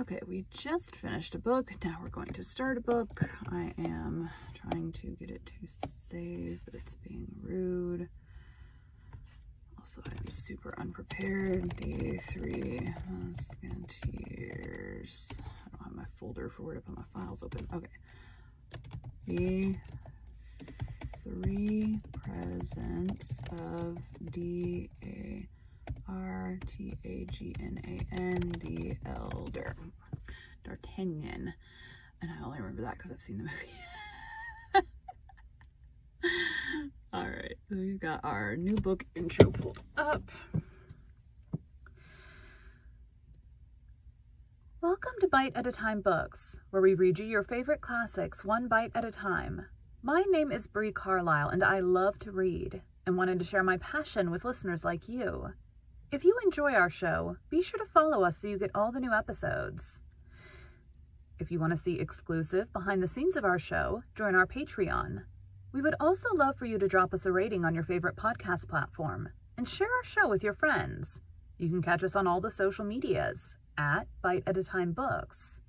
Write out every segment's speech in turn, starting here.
Okay, we just finished a book. Now we're going to start a book. I am trying to get it to save, but it's being rude. Also, I am super unprepared. The three musketeers. I don't have my folder for where to put my files open. Okay. The three presents of D A R T A G N A N the Elder D'Artagnan, and I only remember that because I've seen the movie. All right, so we've got our new book intro pulled up. Welcome to Bite at a Time Books, where we read you your favorite classics one bite at a time. My name is Bree Carlisle, and I love to read and wanted to share my passion with listeners like you. If you enjoy our show, be sure to follow us so you get all the new episodes. If you want to see exclusive behind the scenes of our show, join our Patreon. We would also love for you to drop us a rating on your favorite podcast platform and share our show with your friends. You can catch us on all the social medias at Bite at a Time Books.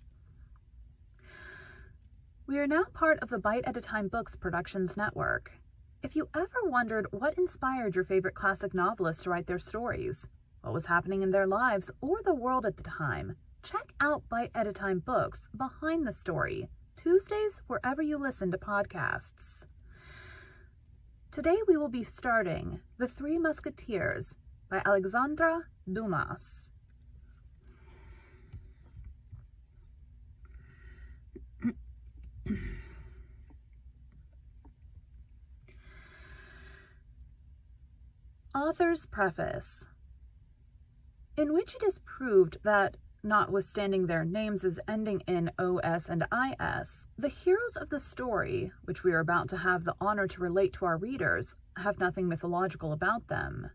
We are now part of the Bite at a Time Books Productions Network. If you ever wondered what inspired your favorite classic novelists to write their stories, what was happening in their lives or the world at the time, check out Bite at a Time Books Behind the Story, Tuesdays wherever you listen to podcasts. Today we will be starting The Three Musketeers by Alexandre Dumas. Author's Preface In which it is proved that, notwithstanding their names as ending in OS and IS, the heroes of the story, which we are about to have the honor to relate to our readers, have nothing mythological about them.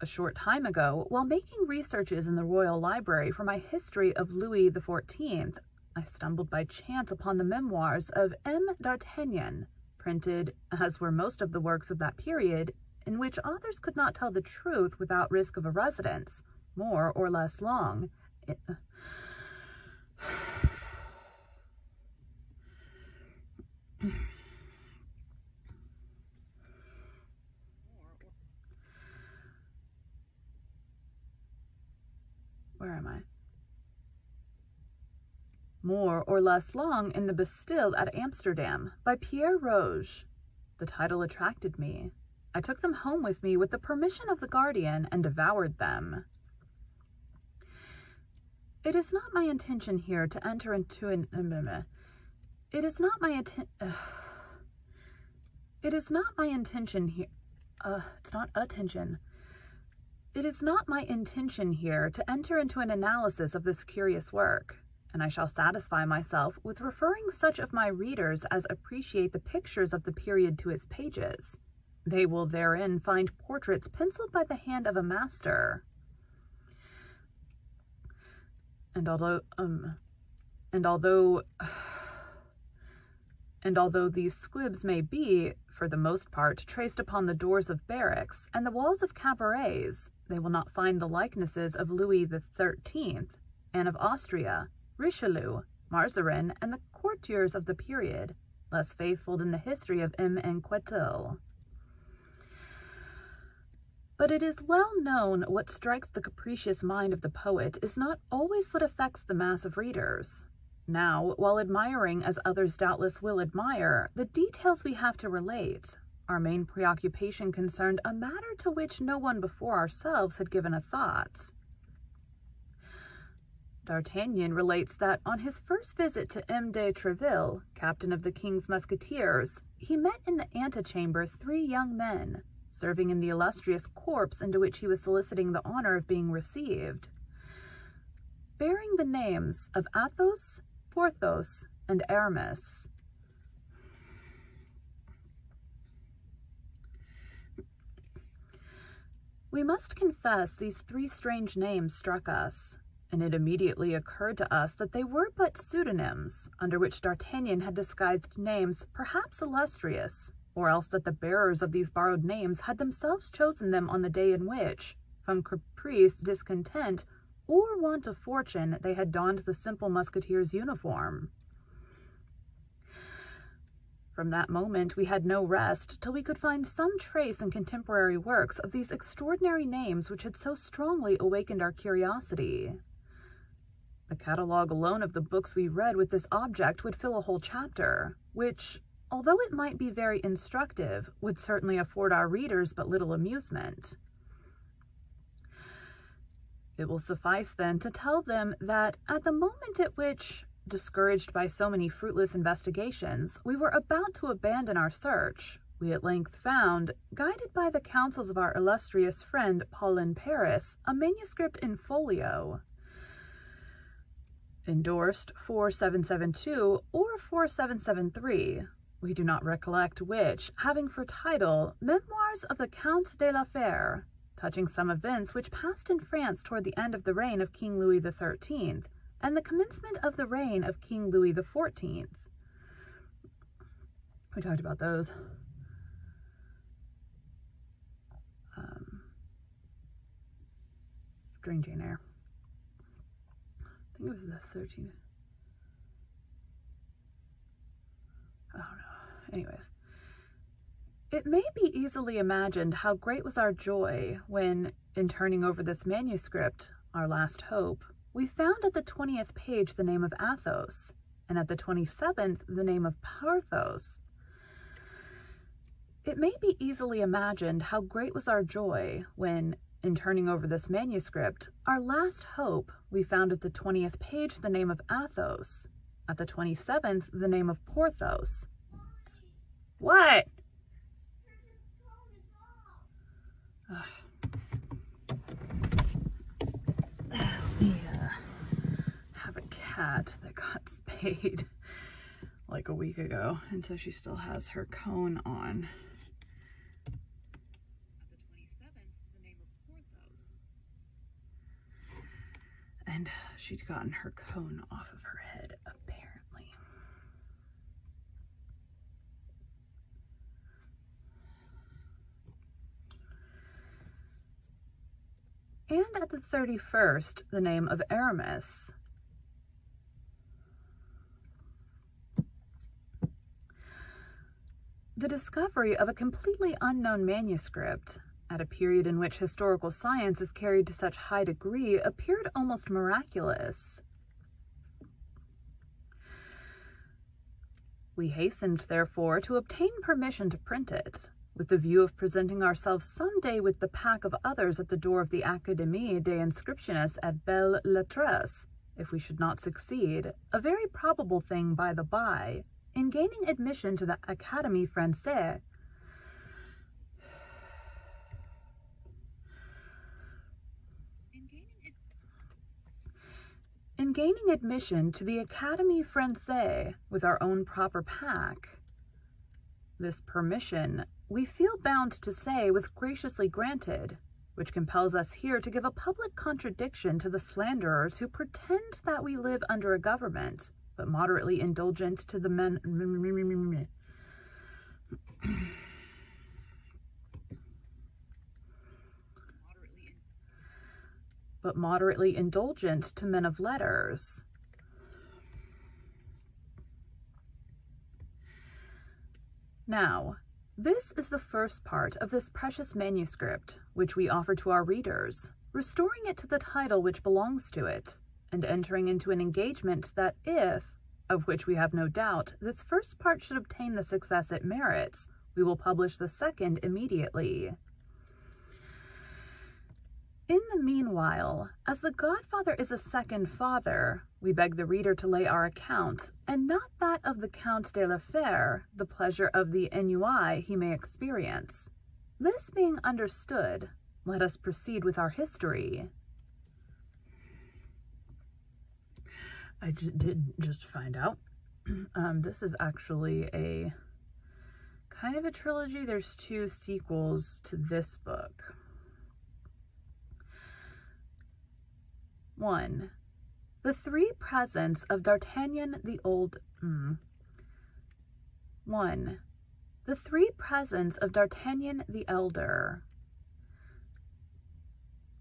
A short time ago, while making researches in the Royal Library for my history of Louis XIV, I stumbled by chance upon the memoirs of M. D'Artagnan, printed, as were most of the works of that period, in which authors could not tell the truth without risk of a residence, more or less long. It, uh, Where am I? More or less long in the Bastille at Amsterdam by Pierre Roger. The title attracted me. I took them home with me with the permission of the guardian and devoured them. It is not my intention here to enter into an... It is not my intent... It is not my intention here... Uh, it's not attention. It is not my intention here to enter into an analysis of this curious work, and I shall satisfy myself with referring such of my readers as appreciate the pictures of the period to its pages. They will therein find portraits penciled by the hand of a master. And although, um, and although, and although these squibs may be, for the most part, traced upon the doors of barracks and the walls of cabarets, they will not find the likenesses of Louis XIII, Anne of Austria, Richelieu, Mazarin, and the courtiers of the period, less faithful than the history of M. Anquetil. But it is well known what strikes the capricious mind of the poet is not always what affects the mass of readers. Now, while admiring as others doubtless will admire, the details we have to relate, our main preoccupation concerned a matter to which no one before ourselves had given a thought. D'Artagnan relates that on his first visit to M. de Treville, captain of the king's musketeers, he met in the antechamber three young men, serving in the illustrious corps into which he was soliciting the honor of being received, bearing the names of Athos, Porthos, and Aramis. We must confess these three strange names struck us, and it immediately occurred to us that they were but pseudonyms, under which D'Artagnan had disguised names perhaps illustrious, or else that the bearers of these borrowed names had themselves chosen them on the day in which, from caprice, discontent, or want of fortune they had donned the simple musketeer's uniform. From that moment, we had no rest till we could find some trace in contemporary works of these extraordinary names which had so strongly awakened our curiosity. The catalogue alone of the books we read with this object would fill a whole chapter, which, although it might be very instructive, would certainly afford our readers but little amusement. It will suffice then to tell them that at the moment at which Discouraged by so many fruitless investigations, we were about to abandon our search. We at length found, guided by the counsels of our illustrious friend Paulin Paris, a manuscript in folio. Endorsed 4772 or 4773, we do not recollect which, having for title Memoirs of the Count de la Fère, touching some events which passed in France toward the end of the reign of King Louis XIII, and the commencement of the reign of King Louis XIV. We talked about those. Um, during Jane Eyre. I think it was the 13th. I don't know. Anyways. It may be easily imagined how great was our joy when, in turning over this manuscript, our last hope, we found at the 20th page the name of Athos, and at the 27th the name of Porthos. It may be easily imagined how great was our joy when, in turning over this manuscript, our last hope, we found at the 20th page the name of Athos, at the 27th the name of Porthos. What? Ugh. cat that got spayed like a week ago. And so she still has her cone on. And she'd gotten her cone off of her head, And at the 31st, the name of Aramis, The discovery of a completely unknown manuscript, at a period in which historical science is carried to such high degree, appeared almost miraculous. We hastened, therefore, to obtain permission to print it, with the view of presenting ourselves some day with the pack of others at the door of the Académie des Inscriptionnistes at Belles Lettres, if we should not succeed, a very probable thing by the by, in gaining admission to the Académie Française. In gaining admission to the Académie Française with our own proper pack, this permission, we feel bound to say, was graciously granted, which compels us here to give a public contradiction to the slanderers who pretend that we live under a government but moderately indulgent to the men. but moderately indulgent to men of letters. Now, this is the first part of this precious manuscript, which we offer to our readers, restoring it to the title which belongs to it, and entering into an engagement that if, of which we have no doubt, this first part should obtain the success it merits, we will publish the second immediately. In the meanwhile, as the godfather is a second father, we beg the reader to lay our account, and not that of the Count de la Fère, the pleasure of the ennui he may experience. This being understood, let us proceed with our history. I did just find out. Um, this is actually a kind of a trilogy. There's two sequels to this book. One, the three presents of D'Artagnan the Old. Mm. One, the three presents of D'Artagnan the Elder.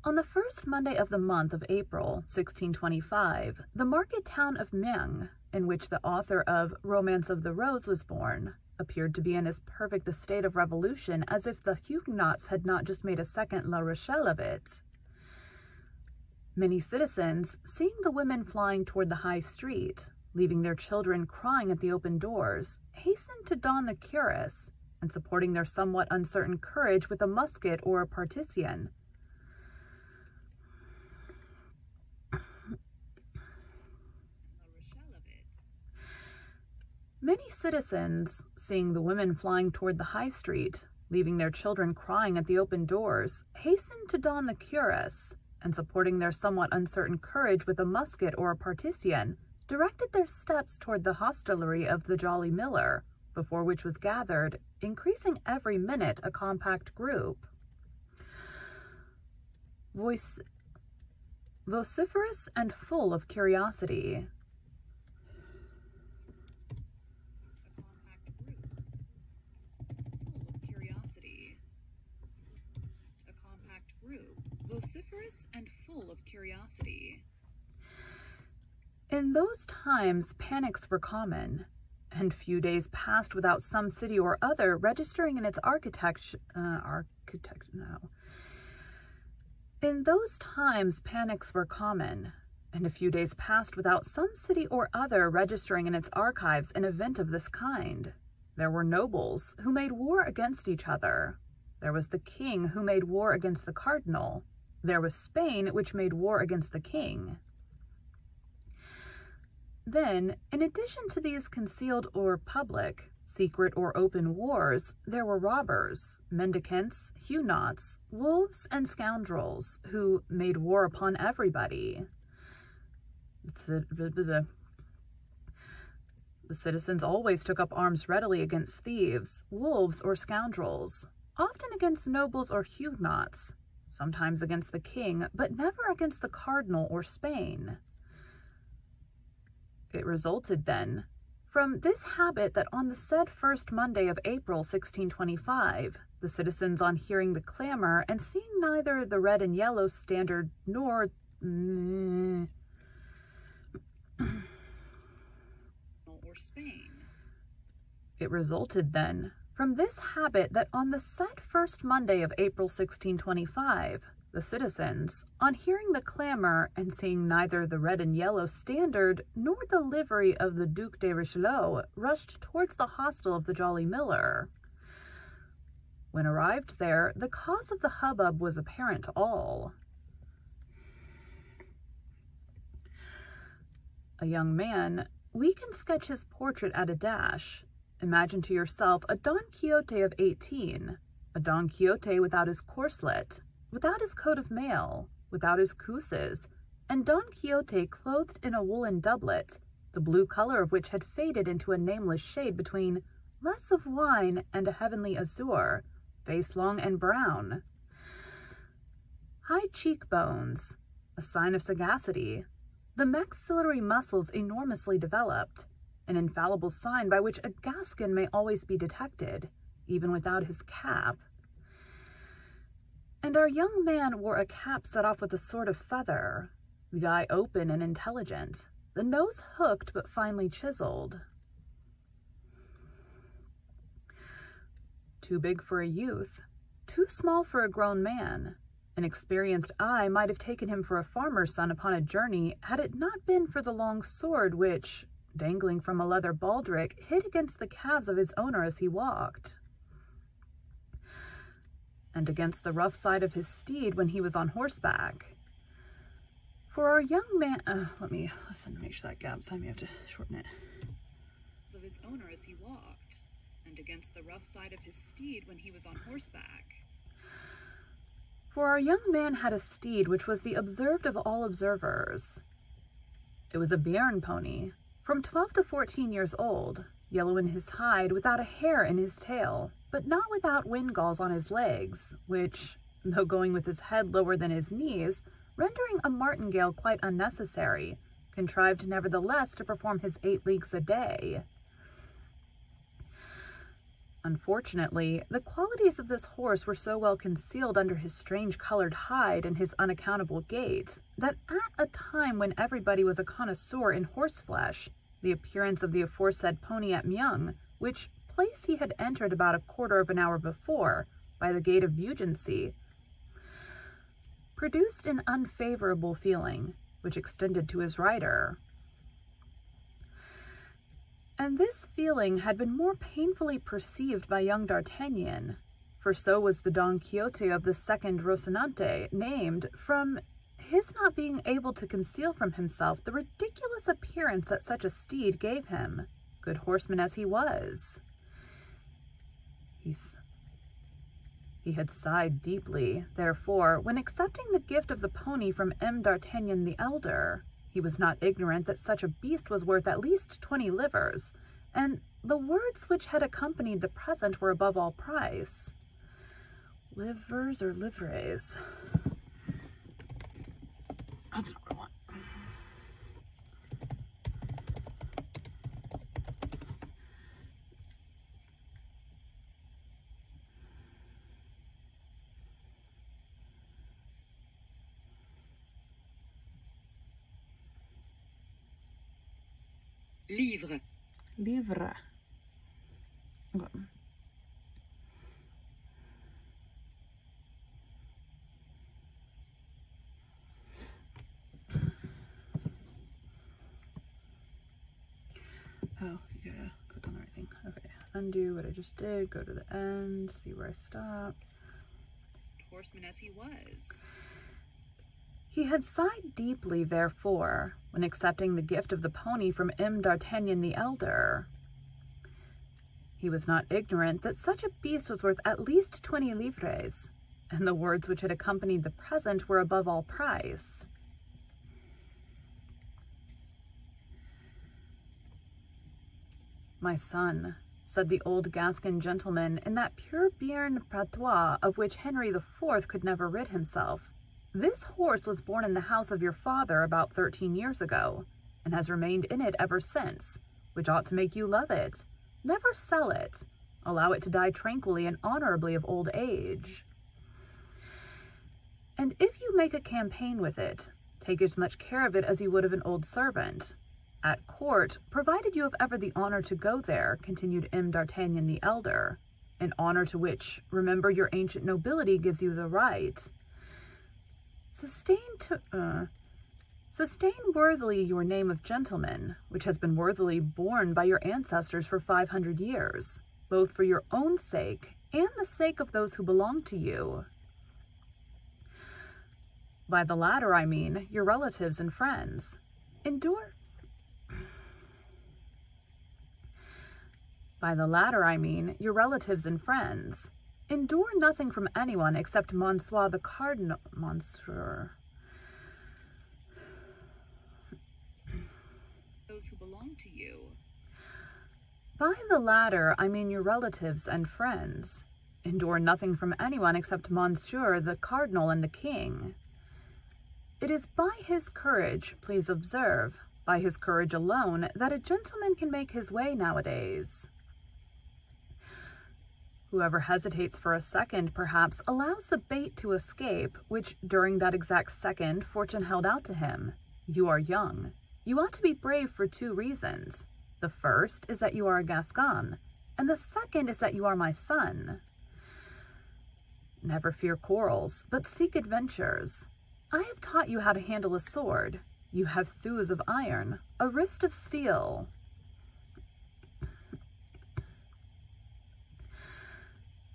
On the first Monday of the month of April, 1625, the market town of Meung, in which the author of Romance of the Rose was born, appeared to be in as perfect a state of revolution as if the Huguenots had not just made a second La Rochelle of it. Many citizens, seeing the women flying toward the high street, leaving their children crying at the open doors, hastened to don the cuirass, and supporting their somewhat uncertain courage with a musket or a partisan, Many citizens, seeing the women flying toward the high street, leaving their children crying at the open doors, hastened to don the cuirass, and supporting their somewhat uncertain courage with a musket or a partisan, directed their steps toward the hostelry of the Jolly Miller, before which was gathered, increasing every minute a compact group. Voice vociferous and full of curiosity, full of curiosity. In those times, panics were common, and few days passed without some city or other registering in its architecture. Uh, architect, no. In those times, panics were common, and a few days passed without some city or other registering in its archives an event of this kind. There were nobles who made war against each other. There was the king who made war against the cardinal. There was Spain, which made war against the king. Then, in addition to these concealed or public, secret or open wars, there were robbers, mendicants, Huguenots, wolves, and scoundrels who made war upon everybody. The, citizens always took up arms readily against thieves, wolves, or scoundrels, often against nobles or Huguenots, sometimes against the king, but never against the cardinal or Spain. It resulted, then, from this habit that on the said first Monday of April 1625, the citizens on hearing the clamor and seeing neither the red and yellow standard nor mm, or Spain. It resulted then from this habit that on the said first Monday of April 1625, the citizens, on hearing the clamor and seeing neither the red and yellow standard nor the livery of the Duc de Richelieu, rushed towards the hostel of the Jolly Miller. When arrived there, the cause of the hubbub was apparent to all. A young man, we can sketch his portrait at a dash, Imagine to yourself a Don Quixote of 18, a Don Quixote without his corselet, without his coat of mail, without his cuisses, and Don Quixote clothed in a woolen doublet, the blue color of which had faded into a nameless shade between less of wine and a heavenly azure, face long and brown. High cheekbones, a sign of sagacity, the maxillary muscles enormously developed, an infallible sign by which a Gascon may always be detected, even without his cap. And our young man wore a cap set off with a sort of feather, the eye open and intelligent, the nose hooked but finely chiseled. Too big for a youth, too small for a grown man. An experienced eye might have taken him for a farmer's son upon a journey had it not been for the long sword which, dangling from a leather baldric, hit against the calves of his owner as he walked, and against the rough side of his steed when he was on horseback. For our young man, uh, let me listen to make sure that gap's I may have to shorten it. Of his owner as he walked, and against the rough side of his steed when he was on horseback. For our young man had a steed which was the observed of all observers. It was a Béarn pony, from 12 to 14 years old, yellow in his hide without a hair in his tail, but not without windgalls on his legs, which, though going with his head lower than his knees, rendering a martingale quite unnecessary, contrived nevertheless to perform his eight leagues a day. Unfortunately, the qualities of this horse were so well concealed under his strange colored hide and his unaccountable gait that at a time when everybody was a connoisseur in horseflesh, the appearance of the aforesaid pony at Meung, which place he had entered about a quarter of an hour before by the gate of Beaugency, produced an unfavorable feeling, which extended to his rider and this feeling had been more painfully perceived by young D'Artagnan, for so was the Don Quixote of the second Rocinante named from his not being able to conceal from himself the ridiculous appearance that such a steed gave him, good horseman as he was. He's, he had sighed deeply, therefore, when accepting the gift of the pony from M. D'Artagnan the elder, he was not ignorant that such a beast was worth at least twenty livers, and the words which had accompanied the present were above all price. Livers or livres? That's not what I want. Livre. Livre. Okay. Oh, you gotta click on the right thing. Okay, undo what I just did, go to the end, see where I stopped. Horseman as he was. He had sighed deeply, therefore, when accepting the gift of the pony from M. D'Artagnan the elder. He was not ignorant that such a beast was worth at least twenty livres, and the words which had accompanied the present were above all price. My son, said the old Gascon gentleman in that pure Béarn patois of which Henry IV could never rid himself, this horse was born in the house of your father about thirteen years ago, and has remained in it ever since, which ought to make you love it. Never sell it. Allow it to die tranquilly and honorably of old age. And if you make a campaign with it, take as much care of it as you would of an old servant. At court, provided you have ever the honor to go there, continued M. D'Artagnan the elder, an honor to which, remember, your ancient nobility gives you the right. Sustain to uh, sustain worthily your name of gentleman, which has been worthily borne by your ancestors for five hundred years, both for your own sake and the sake of those who belong to you. By the latter, I mean your relatives and friends. Endure. By the latter, I mean your relatives and friends. Endure nothing from anyone except Monsieur the Cardinal. Monsieur. Those who belong to you. By the latter, I mean your relatives and friends. Endure nothing from anyone except Monsieur the Cardinal and the King. It is by his courage, please observe, by his courage alone, that a gentleman can make his way nowadays. Whoever hesitates for a second, perhaps, allows the bait to escape, which during that exact second fortune held out to him. You are young. You ought to be brave for two reasons. The first is that you are a Gascon, and the second is that you are my son. Never fear quarrels, but seek adventures. I have taught you how to handle a sword. You have thews of iron, a wrist of steel,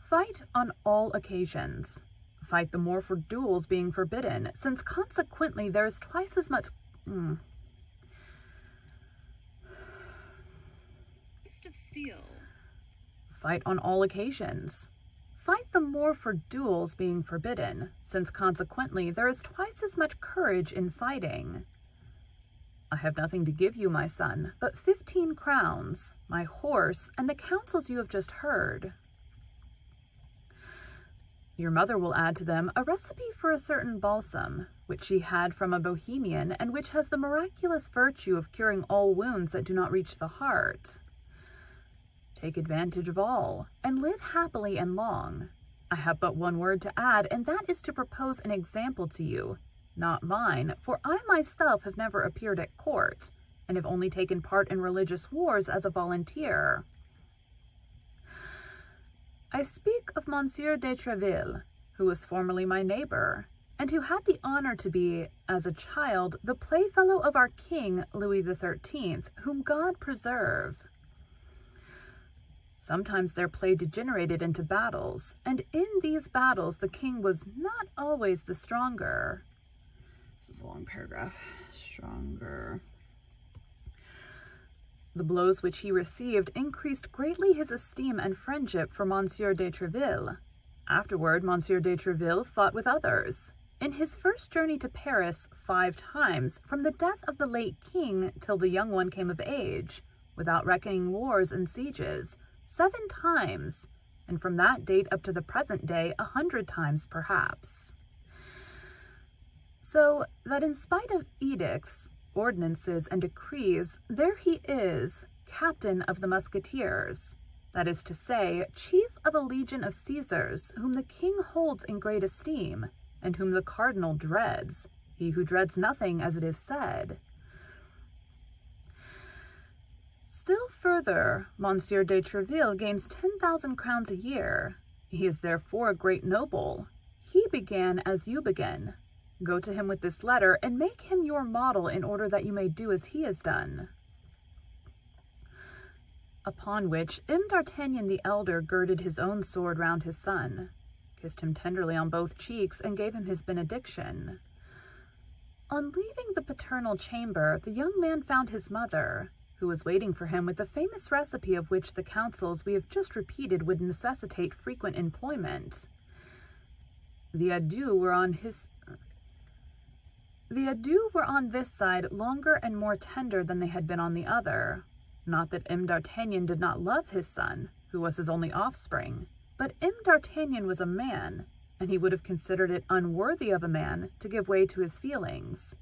Fight on all occasions. Fight the more for duels being forbidden, since consequently there is twice as much... Mm. of steel. Fight on all occasions. Fight the more for duels being forbidden, since consequently there is twice as much courage in fighting. I have nothing to give you, my son, but fifteen crowns, my horse, and the counsels you have just heard. Your mother will add to them a recipe for a certain balsam, which she had from a Bohemian, and which has the miraculous virtue of curing all wounds that do not reach the heart. Take advantage of all, and live happily and long. I have but one word to add, and that is to propose an example to you, not mine, for I myself have never appeared at court, and have only taken part in religious wars as a volunteer. I speak of Monsieur de Treville, who was formerly my neighbor, and who had the honor to be, as a child, the playfellow of our king, Louis XIII, whom God preserve. Sometimes their play degenerated into battles, and in these battles the king was not always the stronger. This is a long paragraph. Stronger. The blows which he received increased greatly his esteem and friendship for Monsieur de Treville. Afterward, Monsieur de Treville fought with others. In his first journey to Paris, five times, from the death of the late king till the young one came of age, without reckoning wars and sieges, seven times, and from that date up to the present day, a hundred times perhaps. So that in spite of edicts, ordinances, and decrees, there he is, captain of the musketeers, that is to say, chief of a legion of Caesars, whom the king holds in great esteem, and whom the cardinal dreads, he who dreads nothing, as it is said. Still further, Monsieur de Treville gains 10,000 crowns a year. He is therefore a great noble. He began as you begin. Go to him with this letter and make him your model in order that you may do as he has done. Upon which M. d'Artagnan the elder girded his own sword round his son, kissed him tenderly on both cheeks, and gave him his benediction. On leaving the paternal chamber, the young man found his mother, who was waiting for him with the famous recipe of which the counsels we have just repeated would necessitate frequent employment. The adieux were on his the adieux were on this side longer and more tender than they had been on the other. Not that M. d'Artagnan did not love his son, who was his only offspring, but M. d'Artagnan was a man, and he would have considered it unworthy of a man to give way to his feelings.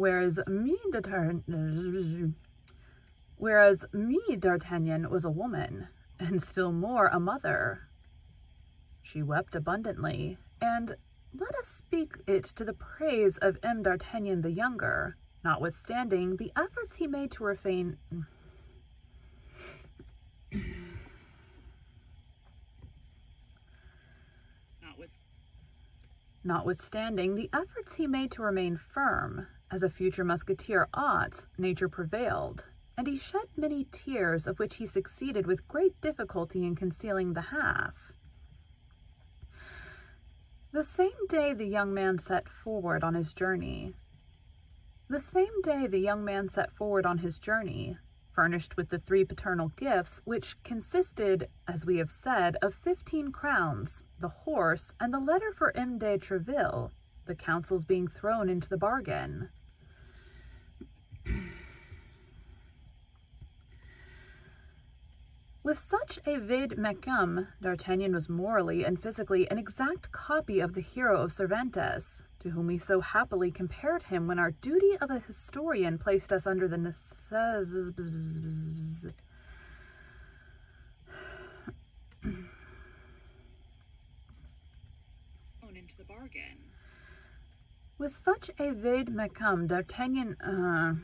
whereas me, D'Artagnan, whereas me, D'Artagnan, was a woman, and still more a mother. She wept abundantly, and let us speak it to the praise of M. D'Artagnan the younger, notwithstanding the efforts he made to refrain. Notwithstanding the efforts he made to remain firm, as a future musketeer ought, nature prevailed, and he shed many tears, of which he succeeded with great difficulty in concealing the half. The same day the young man set forward on his journey. The same day the young man set forward on his journey, furnished with the three paternal gifts, which consisted, as we have said, of fifteen crowns, the horse, and the letter for M. de Treville, the counsels being thrown into the bargain. With such a vade mecum, D'Artagnan was morally and physically an exact copy of the hero of Cervantes, to whom we so happily compared him when our duty of a historian placed us under the necessities into the bargain. With such a vade mecum, D'Artagnan, uh,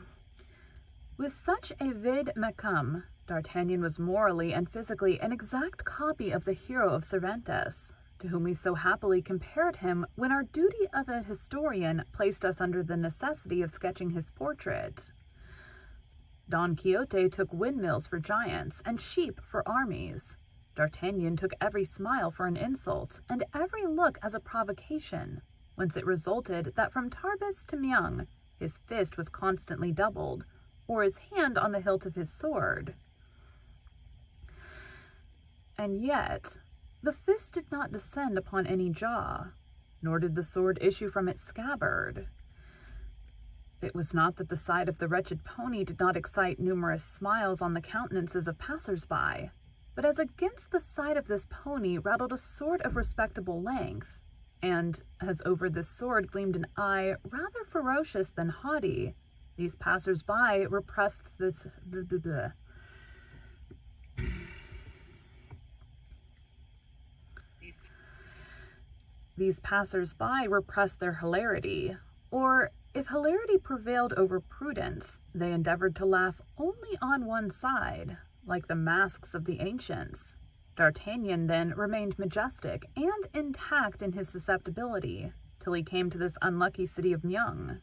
with such a vade mecum, D'Artagnan was morally and physically an exact copy of the hero of Cervantes, to whom we so happily compared him when our duty of a historian placed us under the necessity of sketching his portrait. Don Quixote took windmills for giants and sheep for armies. D'Artagnan took every smile for an insult and every look as a provocation, whence it resulted that from Tarbes to Meung his fist was constantly doubled, or his hand on the hilt of his sword. And yet, the fist did not descend upon any jaw, nor did the sword issue from its scabbard. It was not that the sight of the wretched pony did not excite numerous smiles on the countenances of passers-by, but as against the sight of this pony rattled a sword of respectable length, and as over this sword gleamed an eye rather ferocious than haughty, These passers-by repressed this... These passers-by repressed their hilarity, or if hilarity prevailed over prudence, they endeavored to laugh only on one side, like the masks of the ancients. D'Artagnan then remained majestic and intact in his susceptibility till he came to this unlucky city of Meung.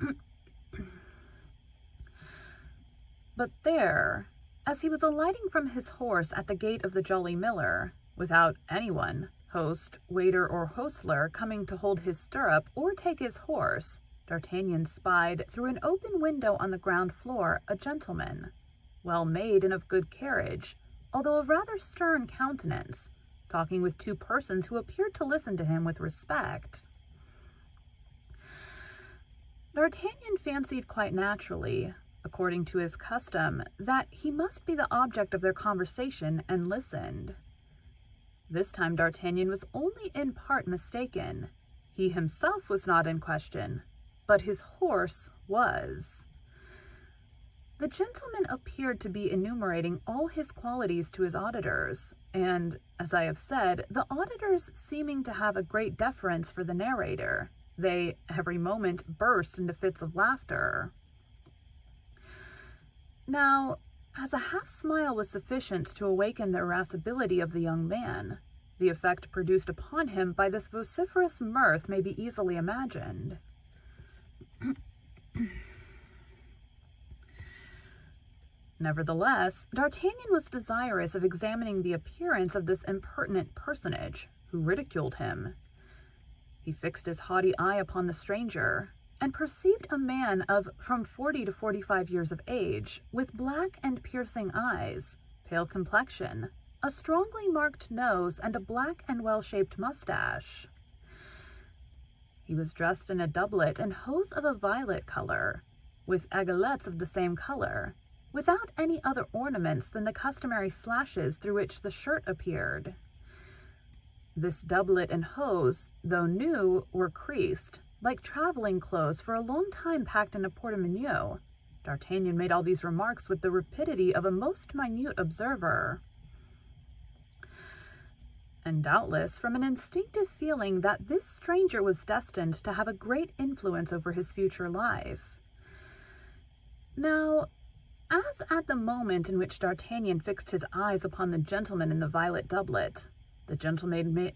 but there, as he was alighting from his horse at the gate of the Jolly Miller, without anyone, host, waiter, or hostler coming to hold his stirrup or take his horse, D'Artagnan spied through an open window on the ground floor a gentleman, well made and of good carriage, although of rather stern countenance, talking with two persons who appeared to listen to him with respect. D'Artagnan fancied quite naturally, according to his custom, that he must be the object of their conversation and listened. This time D'Artagnan was only in part mistaken. He himself was not in question, but his horse was. The gentleman appeared to be enumerating all his qualities to his auditors, and, as I have said, the auditors seeming to have a great deference for the narrator, they every moment burst into fits of laughter. Now, as a half smile was sufficient to awaken the irascibility of the young man, the effect produced upon him by this vociferous mirth may be easily imagined. Nevertheless, D'Artagnan was desirous of examining the appearance of this impertinent personage, who ridiculed him. He fixed his haughty eye upon the stranger, and perceived a man of from forty to forty-five years of age, with black and piercing eyes, pale complexion, a strongly marked nose, and a black and well-shaped mustache. He was dressed in a doublet and hose of a violet color, with aiguillettes of the same color, without any other ornaments than the customary slashes through which the shirt appeared. This doublet and hose, though new, were creased, like traveling clothes for a long time packed in a porte-monnaie. D'Artagnan made all these remarks with the rapidity of a most minute observer. And doubtless from an instinctive feeling that this stranger was destined to have a great influence over his future life. Now, as at the moment in which D'Artagnan fixed his eyes upon the gentleman in the violet doublet, the gentleman made...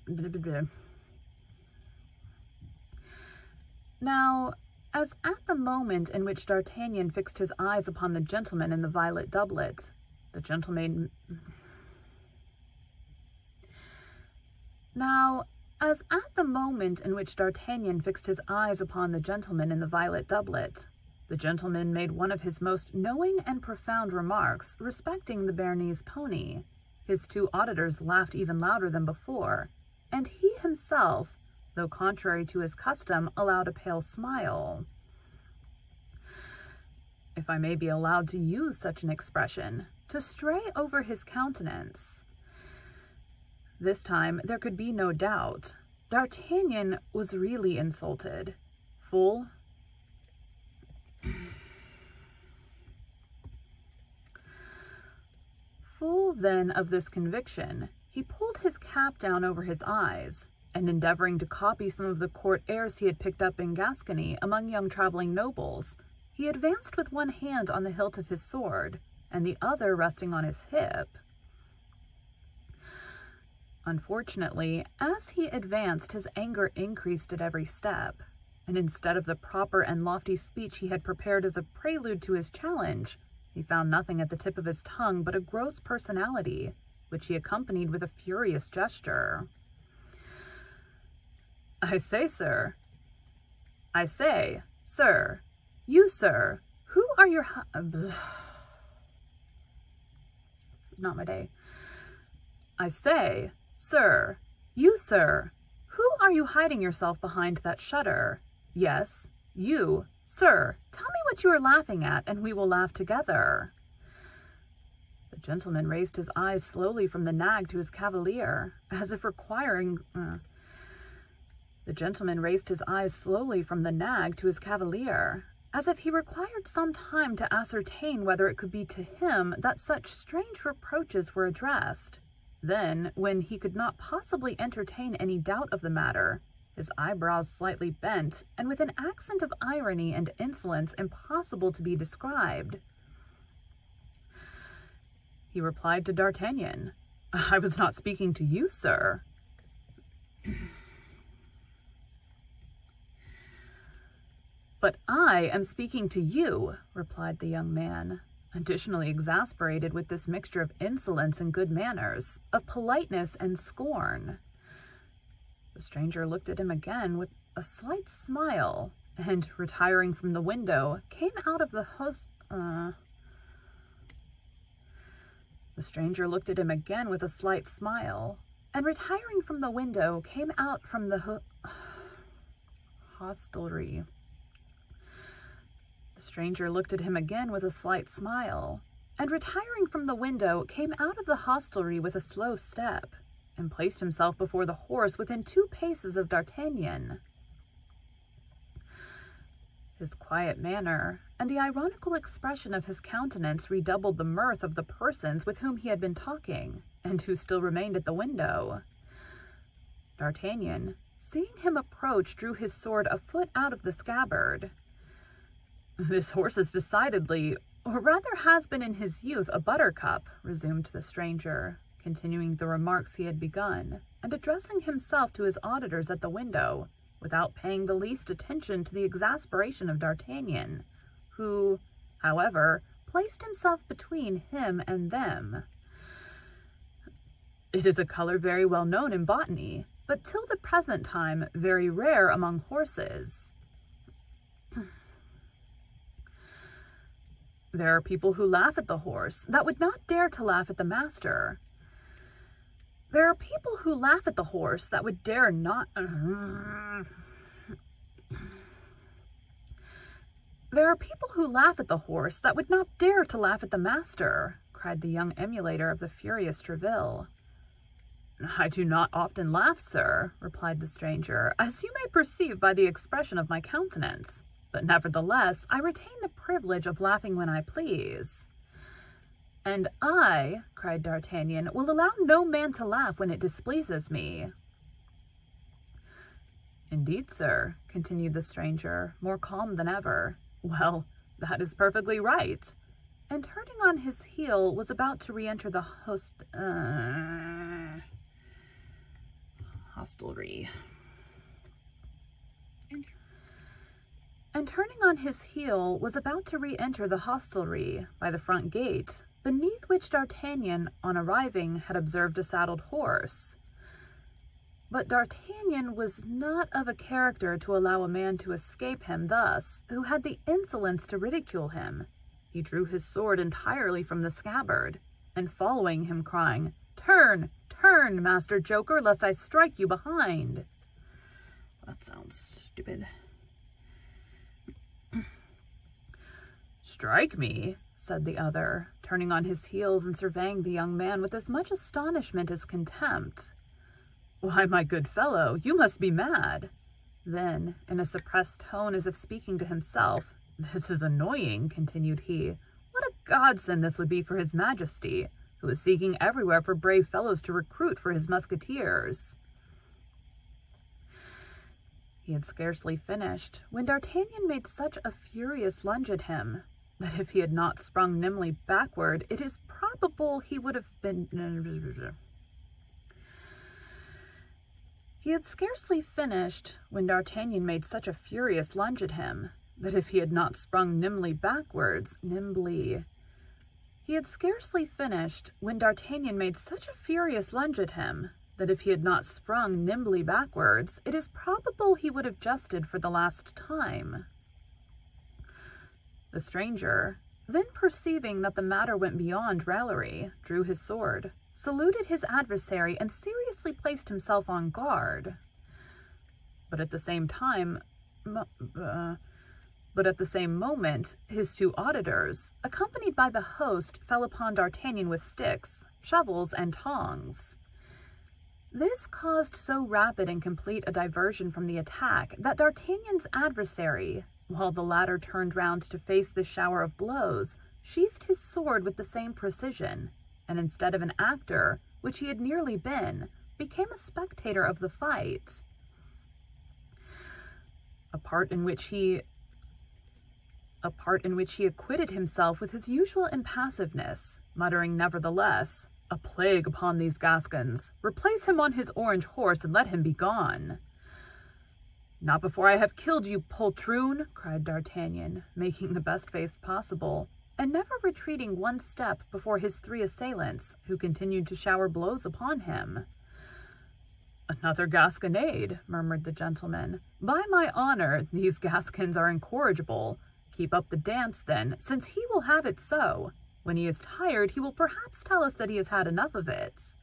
Now, as at the moment in which D'Artagnan fixed his eyes upon the gentleman in the violet doublet, the gentleman... Now, as at the moment in which D'Artagnan fixed his eyes upon the gentleman in the violet doublet, the gentleman made one of his most knowing and profound remarks respecting the Béarnese pony. His two auditors laughed even louder than before, and he himself, though contrary to his custom, allowed a pale smile. If I may be allowed to use such an expression, to stray over his countenance. This time there could be no doubt. D'Artagnan was really insulted. Full Full then of this conviction, he pulled his cap down over his eyes, and endeavoring to copy some of the court airs he had picked up in Gascony among young traveling nobles, he advanced with one hand on the hilt of his sword, and the other resting on his hip. Unfortunately, as he advanced, his anger increased at every step, and instead of the proper and lofty speech he had prepared as a prelude to his challenge, he found nothing at the tip of his tongue but a gross personality, which he accompanied with a furious gesture. I say, sir, I say, sir, you, sir, who are your not my day. I say, sir, you, sir, who are you hiding yourself behind that shutter? Yes, you, sir, tell me what you are laughing at, and we will laugh together. The gentleman raised his eyes slowly from the nag to his cavalier, as if requiring... Uh, the gentleman raised his eyes slowly from the nag to his cavalier, as if he required some time to ascertain whether it could be to him that such strange reproaches were addressed. Then, when he could not possibly entertain any doubt of the matter, his eyebrows slightly bent, and with an accent of irony and insolence impossible to be described, he replied to D'Artagnan, I was not speaking to you, sir. But I am speaking to you, replied the young man, additionally exasperated with this mixture of insolence and good manners, of politeness and scorn. The stranger looked at him again with a slight smile, and, retiring from the window, came out of the host... Uh, the stranger looked at him again with a slight smile, and retiring from the window, came out from the ho hostelry. The stranger looked at him again with a slight smile, and retiring from the window, came out of the hostelry with a slow step, and placed himself before the horse within two paces of D'Artagnan. His quiet manner and the ironical expression of his countenance redoubled the mirth of the persons with whom he had been talking, and who still remained at the window. D'Artagnan, seeing him approach, drew his sword a foot out of the scabbard. This horse is decidedly, or rather has been in his youth, a buttercup, resumed the stranger, continuing the remarks he had begun, and addressing himself to his auditors at the window, without paying the least attention to the exasperation of D'Artagnan, who, however, placed himself between him and them. It is a color very well known in botany, but till the present time very rare among horses. There are people who laugh at the horse that would not dare to laugh at the master. There are people who laugh at the horse that would dare not... There are people who laugh at the horse that would not dare to laugh at the master, cried the young emulator of the furious Tréville. I do not often laugh, sir, replied the stranger, as you may perceive by the expression of my countenance. But nevertheless, I retain the privilege of laughing when I please. And I, cried D'Artagnan, will allow no man to laugh when it displeases me. Indeed, sir, continued the stranger, more calm than ever. Well, that is perfectly right. And turning on his heel, was about to re-enter the host... Uh, hostelry. And turning on his heel, was about to re-enter the hostelry by the front gate, beneath which D'Artagnan, on arriving, had observed a saddled horse. But D'Artagnan was not of a character to allow a man to escape him thus, who had the insolence to ridicule him. He drew his sword entirely from the scabbard, and following him, crying, Turn, turn, master joker, lest I strike you behind. That sounds stupid. Strike me, said the other, turning on his heels and surveying the young man with as much astonishment as contempt. Why, my good fellow, you must be mad. Then, in a suppressed tone as if speaking to himself, This is annoying, continued he. What a godsend this would be for his majesty, who is seeking everywhere for brave fellows to recruit for his musketeers. He had scarcely finished when D'Artagnan made such a furious lunge at him that if he had not sprung nimbly backward, it is probable he would have been... He had scarcely finished when D'Artagnan made such a furious lunge at him that if he had not sprung nimbly backwards, nimbly... He had scarcely finished when D'Artagnan made such a furious lunge at him that if he had not sprung nimbly backwards, it is probable he would have jested for the last time. The stranger, then perceiving that the matter went beyond raillery, drew his sword saluted his adversary, and seriously placed himself on guard. But at the same time, uh, but at the same moment, his two auditors, accompanied by the host, fell upon D'Artagnan with sticks, shovels, and tongs. This caused so rapid and complete a diversion from the attack that D'Artagnan's adversary, while the latter turned round to face the shower of blows, sheathed his sword with the same precision, and instead of an actor, which he had nearly been, became a spectator of the fight. A part in which he a part in which he acquitted himself with his usual impassiveness, muttering nevertheless, A plague upon these Gascons! Replace him on his orange horse and let him be gone. Not before I have killed you, poltroon, cried D'Artagnan, making the best face possible, and never retreating one step before his three assailants, who continued to shower blows upon him. Another Gasconade, murmured the gentleman. By my honor, these Gascons are incorrigible. Keep up the dance, then, since he will have it so. When he is tired, he will perhaps tell us that he has had enough of it.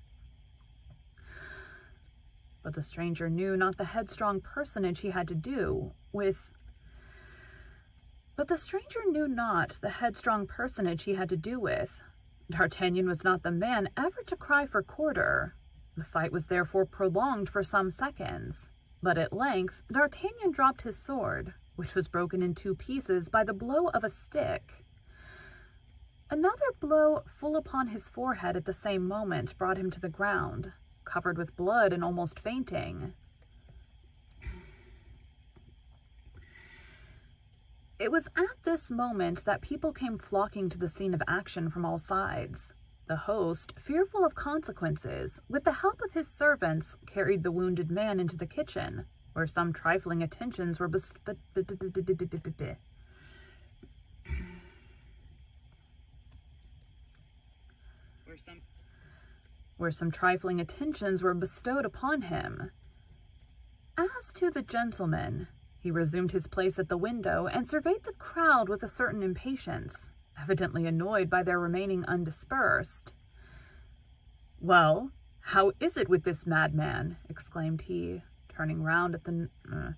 But the stranger knew not the headstrong personage he had to do with. But the stranger knew not the headstrong personage he had to do with. D'Artagnan was not the man ever to cry for quarter. The fight was therefore prolonged for some seconds, but at length D'Artagnan dropped his sword, which was broken in two pieces by the blow of a stick. Another blow full upon his forehead at the same moment brought him to the ground, covered with blood and almost fainting. It was at this moment that people came flocking to the scene of action from all sides. The host, fearful of consequences, with the help of his servants, carried the wounded man into the kitchen, where some trifling attentions were bestowed. Where some where some trifling attentions were bestowed upon him. As to the gentleman, he resumed his place at the window and surveyed the crowd with a certain impatience, evidently annoyed by their remaining undispersed. Well, how is it with this madman? exclaimed he, turning round at the... Uh,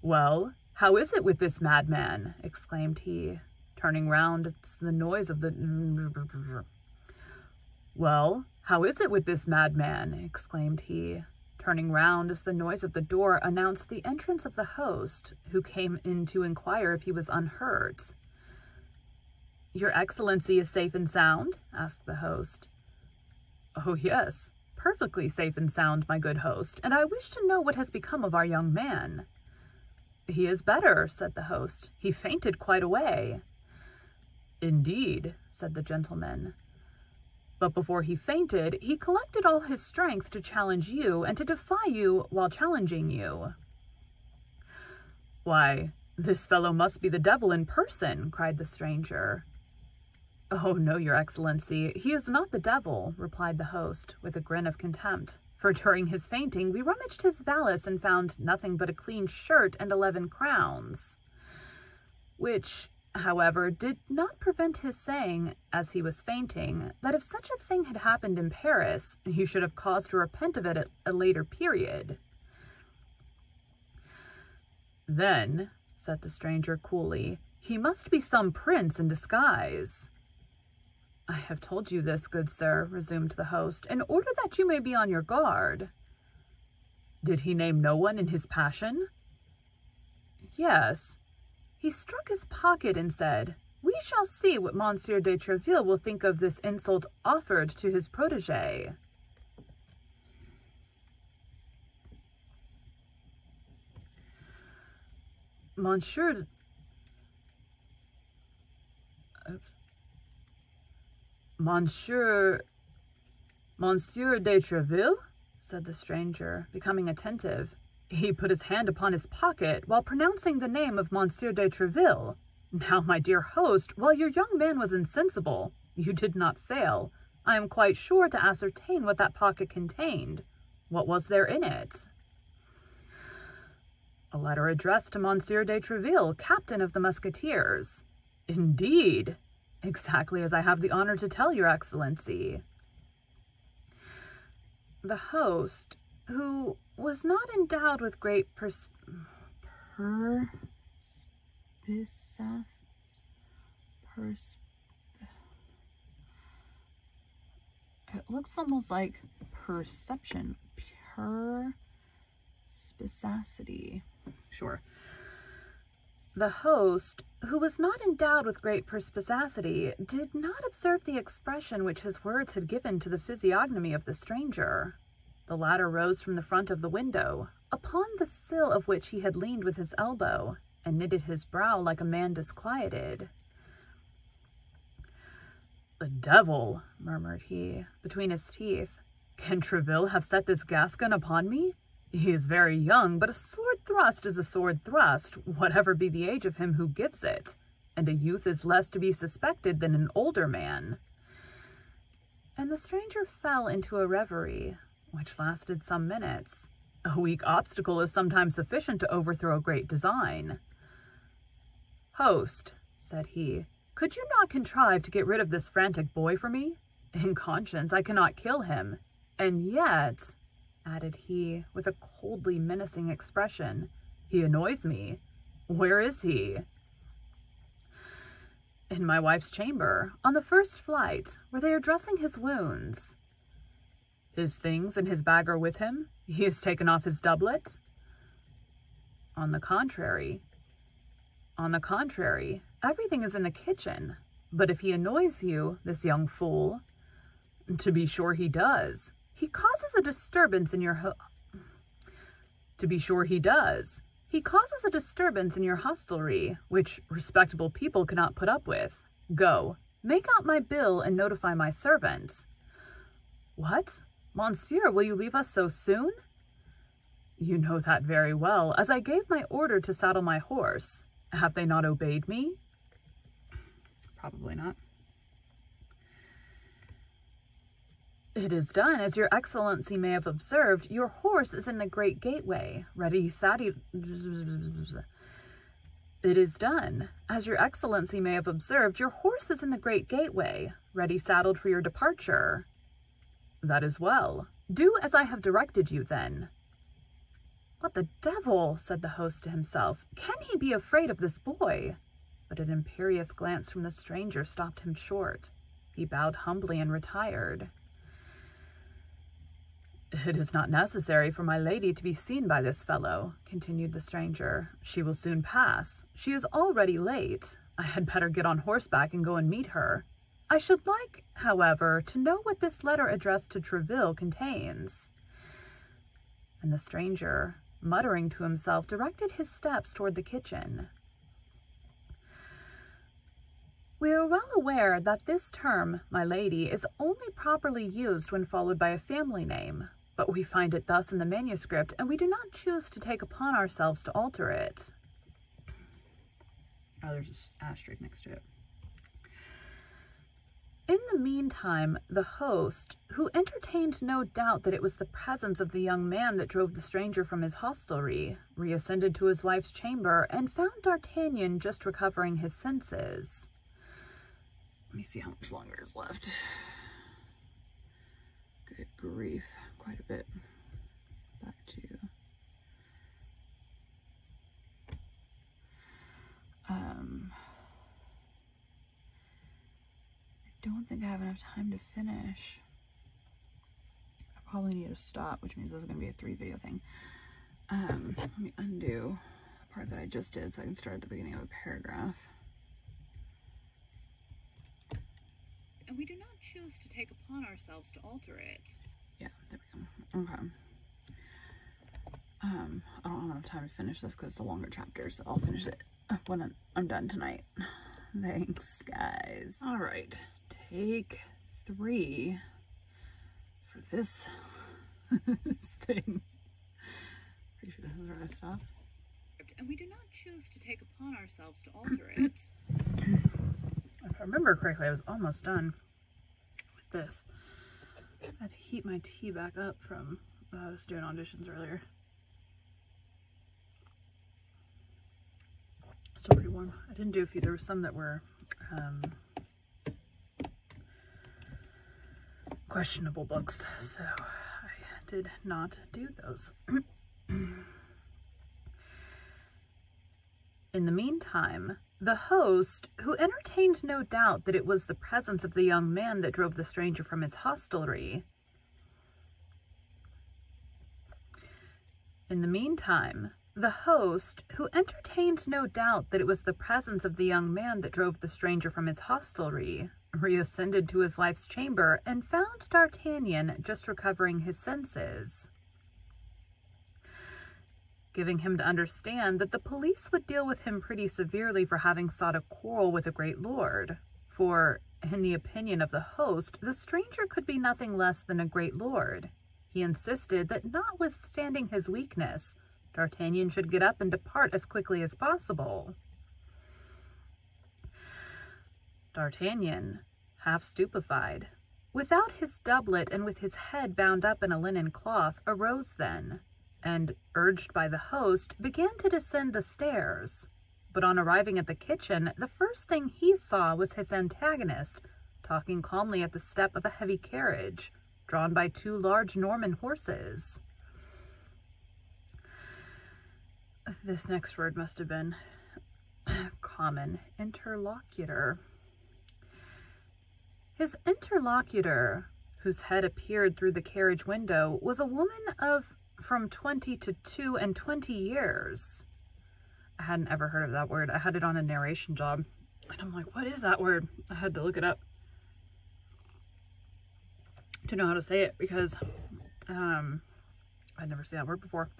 well, how is it with this madman? exclaimed he, turning round at the noise of the... Well, how is it with this madman? exclaimed he, turning round as the noise of the door announced the entrance of the host, who came in to inquire if he was unhurt. Your Excellency is safe and sound? asked the host. Oh, yes, perfectly safe and sound, my good host, and I wish to know what has become of our young man. He is better, said the host. He fainted quite away. Indeed, said the gentleman. But before he fainted, he collected all his strength to challenge you and to defy you while challenging you. Why, this fellow must be the devil in person, cried the stranger. Oh, no, your excellency, he is not the devil, replied the host, with a grin of contempt. For during his fainting, we rummaged his valise and found nothing but a clean shirt and eleven crowns. Which, however, did not prevent his saying, as he was fainting, that if such a thing had happened in Paris, he should have cause to repent of it at a later period. Then, said the stranger coolly, he must be some prince in disguise. I have told you this, good sir, resumed the host, in order that you may be on your guard. Did he name no one in his passion? Yes, he struck his pocket and said, We shall see what Monsieur de Treville will think of this insult offered to his protege. Monsieur... Monsieur... Monsieur de Treville? said the stranger, becoming attentive. He put his hand upon his pocket while pronouncing the name of Monsieur de Treville. Now, my dear host, while your young man was insensible, you did not fail. I am quite sure to ascertain what that pocket contained. What was there in it? A letter addressed to Monsieur de Treville, captain of the Musketeers. Indeed, exactly as I have the honor to tell your excellency. The host, who was not endowed with great pers perspicacity. Pers it looks almost like perception. Perspicacity. Sure. The host, who was not endowed with great perspicacity, did not observe the expression which his words had given to the physiognomy of the stranger. The latter rose from the front of the window, upon the sill of which he had leaned with his elbow, and knitted his brow like a man disquieted. The devil, murmured he, between his teeth. Can Tréville have set this Gascon upon me? He is very young, but a sword thrust is a sword thrust, whatever be the age of him who gives it, and a youth is less to be suspected than an older man. And the stranger fell into a reverie, which lasted some minutes. A weak obstacle is sometimes sufficient to overthrow a great design. Host, said he, could you not contrive to get rid of this frantic boy for me? In conscience, I cannot kill him. And yet, added he, with a coldly menacing expression, he annoys me. Where is he? In my wife's chamber, on the first flight, where they are dressing his wounds. His things and his bag are with him? He has taken off his doublet? On the contrary. On the contrary, everything is in the kitchen. But if he annoys you, this young fool, to be sure he does. He causes a disturbance in your ho- To be sure he does. He causes a disturbance in your hostelry, which respectable people cannot put up with. Go, make out my bill and notify my servants. What? Monsieur, will you leave us so soon? You know that very well, as I gave my order to saddle my horse. Have they not obeyed me? Probably not. It is done, as your excellency may have observed. Your horse is in the great gateway, ready saddled. It is done. As your excellency may have observed, your horse is in the great gateway, ready saddled for your departure. That is well. Do as I have directed you, then. What the devil, said the host to himself. Can he be afraid of this boy? But an imperious glance from the stranger stopped him short. He bowed humbly and retired. It is not necessary for Milady to be seen by this fellow, continued the stranger. She will soon pass. She is already late. I had better get on horseback and go and meet her. I should like, however, to know what this letter addressed to Tréville contains. And the stranger, muttering to himself, directed his steps toward the kitchen. We are well aware that this term, Milady, is only properly used when followed by a family name, but we find it thus in the manuscript, and we do not choose to take upon ourselves to alter it. Oh, there's an asterisk next to it. In the meantime, the host, who entertained no doubt that it was the presence of the young man that drove the stranger from his hostelry, reascended to his wife's chamber and found D'Artagnan just recovering his senses. Let me see how much longer is left. Good grief quite a bit. Back to um I don't think I have enough time to finish. I probably need to stop, which means this is gonna be a three video thing. Um, let me undo the part that I just did so I can start at the beginning of a paragraph. And we do not choose to take upon ourselves to alter it. Yeah, there we go. Okay. Um, I don't have enough time to finish this because it's a longer chapter, so I'll finish it when I'm, I'm done tonight. Thanks, guys. All right, take three for this, this thing. Pretty sure this is where I stop. And we do not choose to take upon ourselves to alter it. if I remember correctly, I was almost done with this. I had to heat my tea back up from uh, I was doing auditions earlier. Still pretty warm. I didn't do a few. There were some that were um, questionable books, so I did not do those. In the meantime, the host, who entertained no doubt that it was the presence of the young man that drove the stranger from his hostelry, in the meantime, The host, who entertained no doubt that it was the presence of the young man that drove the stranger from his hostelry, reascended to his wife's chamber and found D'Artagnan just recovering his senses, giving him to understand that the police would deal with him pretty severely for having sought a quarrel with a great lord, for, in the opinion of the host, the stranger could be nothing less than a great lord. He insisted that notwithstanding his weakness, D'Artagnan should get up and depart as quickly as possible. D'Artagnan, half stupefied, without his doublet and with his head bound up in a linen cloth, arose then, and, urged by the host, began to descend the stairs. But on arriving at the kitchen, the first thing he saw was his antagonist, talking calmly at the step of a heavy carriage, drawn by two large Norman horses. This next word must have been common interlocutor. His interlocutor, whose head appeared through the carriage window, was a woman of from twenty to two and twenty years. I hadn't ever heard of that word. I had it on a narration job. And I'm like, what is that word? I had to look it up to know how to say it because um, I'd never seen that word before.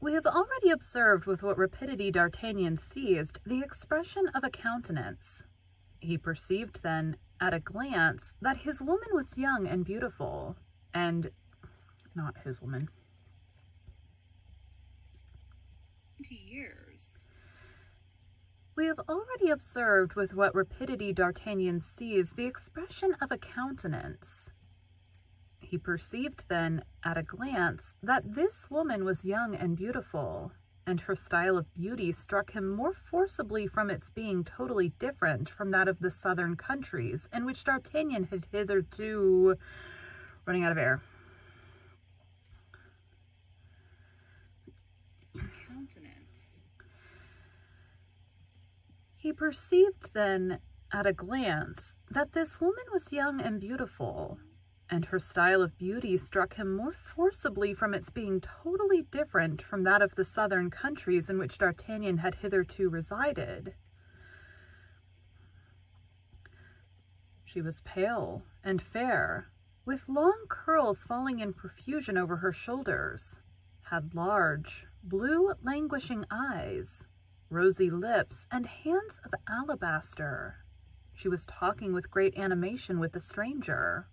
We have already observed with what rapidity D'Artagnan seized the expression of a countenance. He perceived then, at a glance, that his woman was young and beautiful, and not his woman. Years. We have already observed with what rapidity D'Artagnan sees the expression of a countenance. He perceived then, at a glance, that this woman was young and beautiful, and her style of beauty struck him more forcibly from its being totally different from that of the southern countries, in which D'Artagnan had hitherto... running out of air. Countenance. He perceived then, at a glance, that this woman was young and beautiful, and her style of beauty struck him more forcibly from its being totally different from that of the southern countries in which D'Artagnan had hitherto resided. She was pale and fair, with long curls falling in profusion over her shoulders, had large, blue, languishing eyes, rosy lips, and hands of alabaster. She was talking with great animation with the stranger.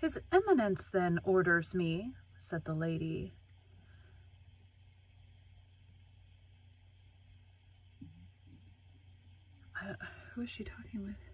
His Eminence, then, orders me, said the lady. Uh, who is she talking with?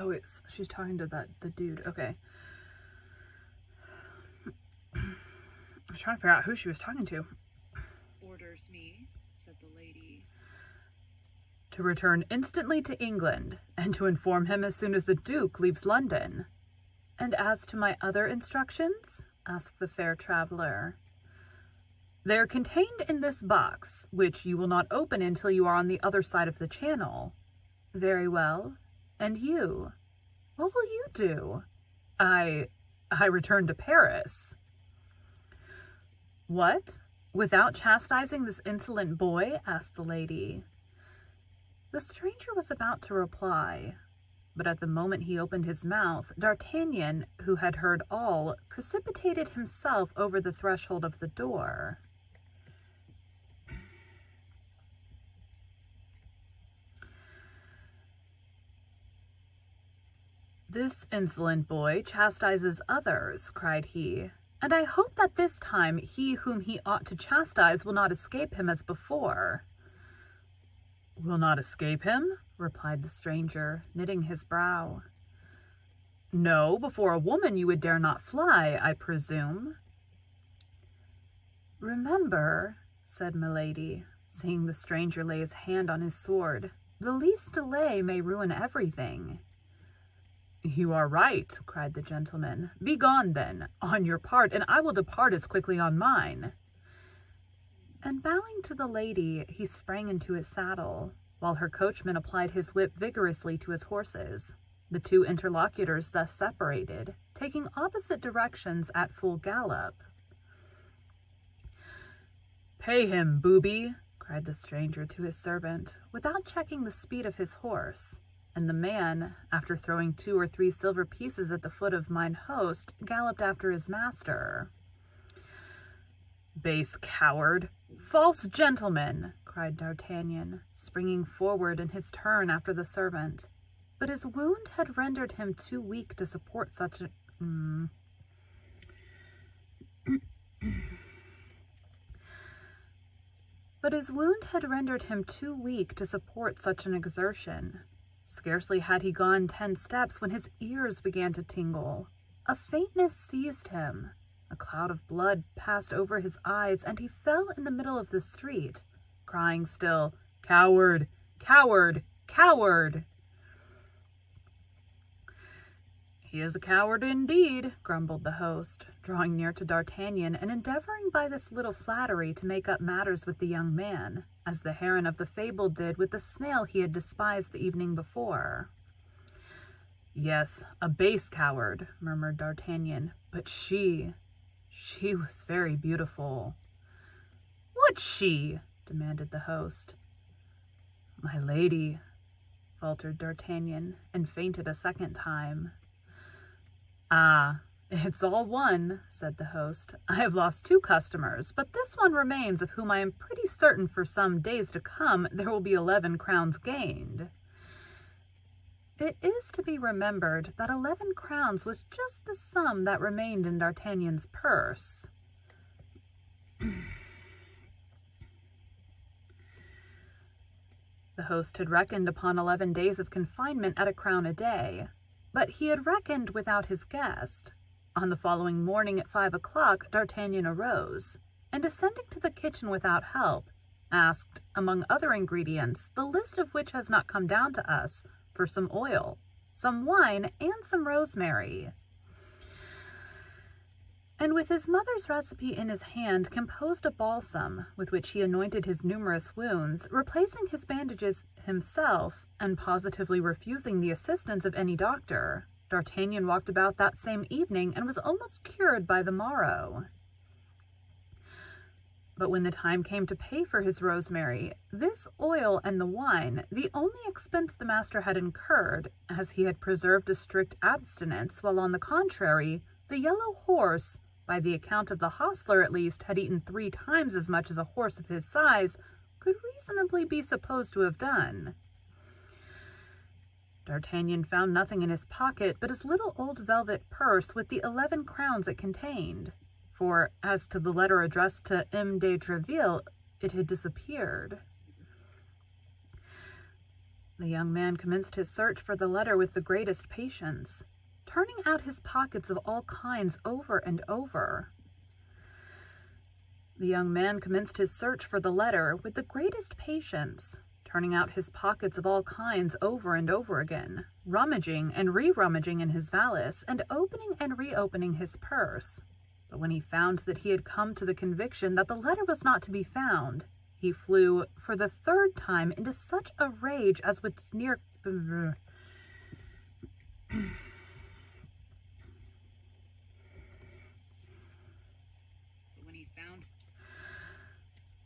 Oh, it's she's talking to that the dude. Okay. I was trying to figure out who she was talking to. Orders me, said the lady. To return instantly to England, and to inform him as soon as the Duke leaves London. And as to my other instructions? asked the fair traveller. They are contained in this box, which you will not open until you are on the other side of the channel. Very well. And you? What will you do? I... I return to Paris. What? Without chastising this insolent boy? asked the lady. The stranger was about to reply, but at the moment he opened his mouth, D'Artagnan, who had heard all, precipitated himself over the threshold of the door. This insolent boy chastises others, cried he, and I hope that this time he whom he ought to chastise will not escape him as before. Will not escape him? replied the stranger, knitting his brow. No, before a woman you would dare not fly, I presume. Remember, said Milady, seeing the stranger lay his hand on his sword, the least delay may ruin everything. You are right, cried the gentleman. Begone, then, on your part, and I will depart as quickly on mine. And bowing to the lady, he sprang into his saddle, while her coachman applied his whip vigorously to his horses. The two interlocutors thus separated, taking opposite directions at full gallop. Pay him, booby, cried the stranger to his servant, without checking the speed of his horse. And the man, after throwing two or three silver pieces at the foot of mine host, galloped after his master. Base coward! False gentleman! cried D'Artagnan, springing forward in his turn after the servant. But his wound had rendered him too weak to support such a... Mm. but his wound had rendered him too weak to support such an exertion. Scarcely had he gone ten steps when his ears began to tingle. A faintness seized him. A cloud of blood passed over his eyes, and he fell in the middle of the street, crying still, Coward! Coward! Coward! He is a coward indeed, grumbled the host, drawing near to D'Artagnan and endeavoring by this little flattery to make up matters with the young man, as the heron of the fable did with the snail he had despised the evening before. Yes, a base coward, murmured D'Artagnan, but she, she was very beautiful. What she? demanded the host. Milady, faltered D'Artagnan, and fainted a second time. Ah, it's all one, said the host. I have lost two customers, but this one remains of whom I am pretty certain for some days to come there will be eleven crowns gained. It is to be remembered that eleven crowns was just the sum that remained in D'Artagnan's purse. the host had reckoned upon eleven days of confinement at a crown a day, but he had reckoned without his guest. On the following morning at five o'clock, D'Artagnan arose, and descending to the kitchen without help, asked, among other ingredients, the list of which has not come down to us, for some oil, some wine, and some rosemary. And with his mother's recipe in his hand, composed a balsam with which he anointed his numerous wounds, replacing his bandages himself, and positively refusing the assistance of any doctor. D'Artagnan walked about that same evening and was almost cured by the morrow. But when the time came to pay for his rosemary, this oil and the wine, the only expense the master had incurred, as he had preserved a strict abstinence, while on the contrary, the yellow horse, by the account of the hostler at least, had eaten three times as much as a horse of his size could reasonably be supposed to have done. D'Artagnan found nothing in his pocket but his little old velvet purse with the eleven crowns it contained, for as to the letter addressed to M. de Treville, it had disappeared. The young man commenced his search for the letter with the greatest patience turning out his pockets of all kinds over and over. The young man commenced his search for the letter with the greatest patience, turning out his pockets of all kinds over and over again, rummaging and re-rummaging in his valise, and opening and reopening his purse. But when he found that he had come to the conviction that the letter was not to be found, he flew for the third time into such a rage as would near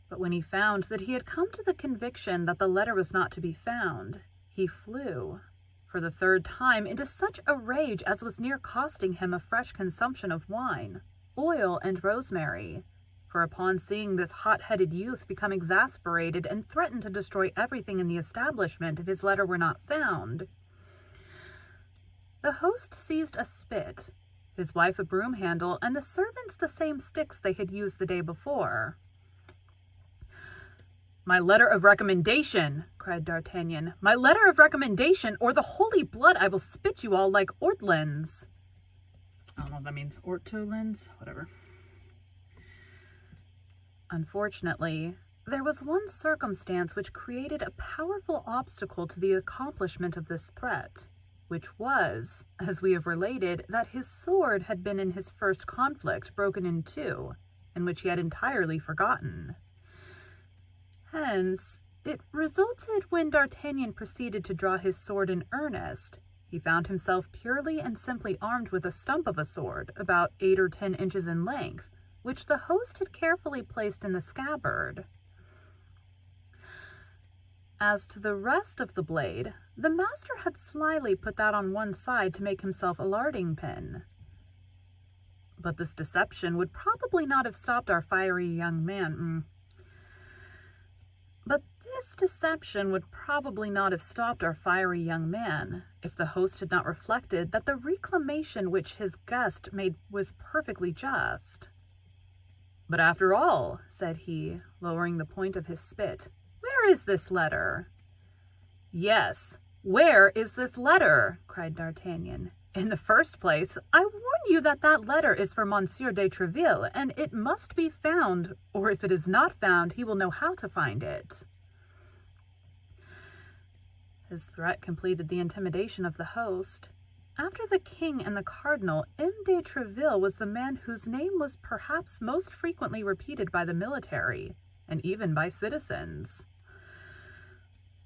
But when he found that he had come to the conviction that the letter was not to be found, he flew, for the third time, into such a rage as was near costing him a fresh consumption of wine, oil, and rosemary. For upon seeing this hot-headed youth become exasperated and threaten to destroy everything in the establishment if his letter were not found, the host seized a spit, his wife a broom handle, and the servants the same sticks they had used the day before. My letter of recommendation, cried D'Artagnan. My letter of recommendation, or the holy blood, I will spit you all like ortolans. I don't know what that means. Ortolans? Whatever. Unfortunately, there was one circumstance which created a powerful obstacle to the accomplishment of this threat, which was, as we have related, that his sword had been in his first conflict broken in two, and which he had entirely forgotten. Hence, it resulted when D'Artagnan proceeded to draw his sword in earnest, he found himself purely and simply armed with a stump of a sword, about eight or ten inches in length, which the host had carefully placed in the scabbard. As to the rest of the blade, the master had slyly put that on one side to make himself a larding pin. But this deception would probably not have stopped our fiery young man. Mm. But this deception would probably not have stopped our fiery young man if the host had not reflected that the reclamation which his guest made was perfectly just. But after all, said he, lowering the point of his spit, where is this letter? Yes, where is this letter? cried D'Artagnan. In the first place, I warn you that that letter is for Monsieur de Treville, and it must be found, or if it is not found, he will know how to find it. His threat completed the intimidation of the host. After the king and the cardinal, M. de Treville was the man whose name was perhaps most frequently repeated by the military, and even by citizens.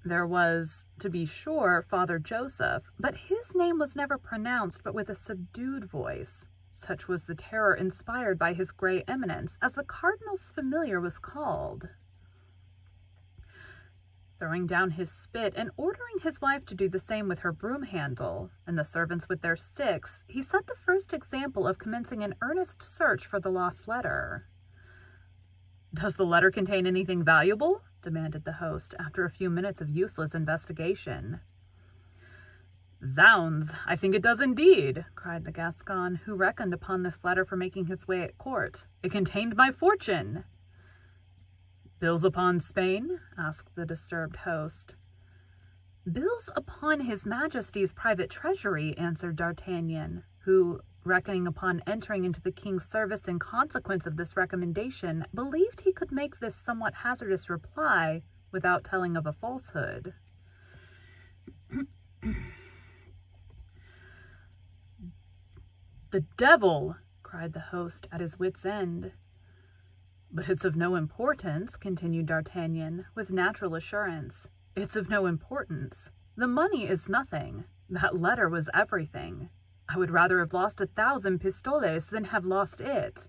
There was, to be sure, Father Joseph, but his name was never pronounced but with a subdued voice. Such was the terror inspired by his grey eminence, as the cardinal's familiar was called. Throwing down his spit and ordering his wife to do the same with her broom handle, and the servants with their sticks, he set the first example of commencing an earnest search for the lost letter. Does the letter contain anything valuable? Demanded the host, after a few minutes of useless investigation. Zounds, I think it does indeed, cried the Gascon, who reckoned upon this letter for making his way at court. It contained my fortune. Bills upon Spain? asked the disturbed host. Bills upon his majesty's private treasury, answered D'Artagnan, who, reckoning upon entering into the king's service in consequence of this recommendation, believed he could make this somewhat hazardous reply without telling of a falsehood. the devil! cried the host at his wit's end. But it's of no importance, continued D'Artagnan, with natural assurance. It's of no importance. The money is nothing. That letter was everything. I would rather have lost a thousand pistoles than have lost it.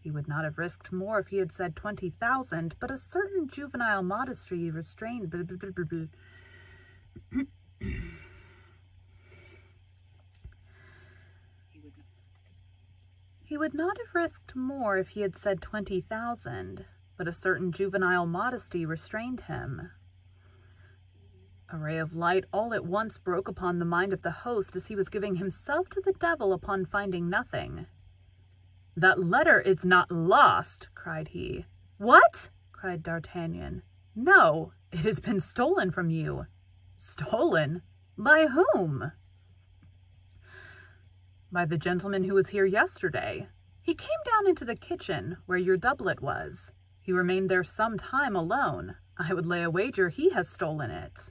He would not have risked more if he had said twenty thousand, but a certain juvenile modesty restrained. He would not have risked more if he had said twenty thousand, but a certain juvenile modesty restrained him. A ray of light all at once broke upon the mind of the host as he was giving himself to the devil upon finding nothing. That letter is not lost, cried he. What? cried D'Artagnan. No, it has been stolen from you. Stolen? By whom? By the gentleman who was here yesterday. He came down into the kitchen, where your doublet was. He remained there some time alone. I would lay a wager he has stolen it.